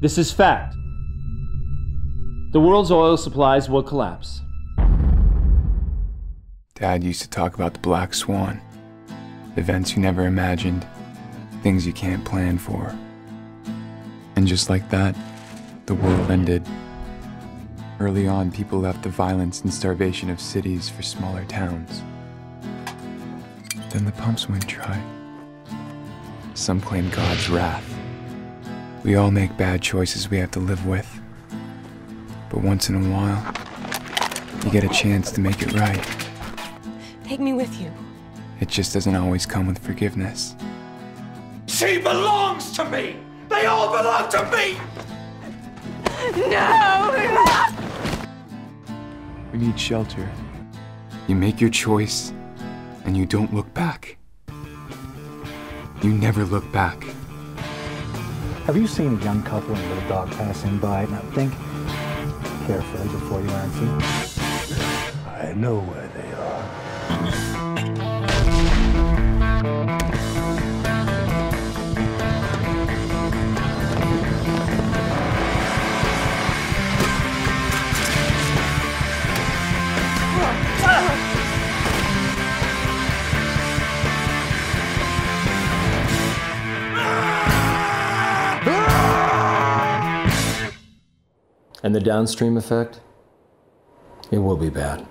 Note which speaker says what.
Speaker 1: This is fact. The world's oil supplies will collapse.
Speaker 2: Dad used to talk about the black swan. Events you never imagined, things you can't plan for. And just like that, the world ended. Early on, people left the violence and starvation of cities for smaller towns. Then the pumps went dry. Some claim God's wrath. We all make bad choices we have to live with. But once in a while, you get a chance to make it right.
Speaker 3: Take me with you.
Speaker 2: It just doesn't always come with forgiveness.
Speaker 4: She belongs to me! They all belong to me!
Speaker 3: No!
Speaker 2: We need shelter. You make your choice, and you don't look back. You never look back.
Speaker 5: Have you seen a young couple and a little dog passing by? Now think carefully before you answer.
Speaker 6: I know where they are.
Speaker 1: And the downstream effect? It will be bad.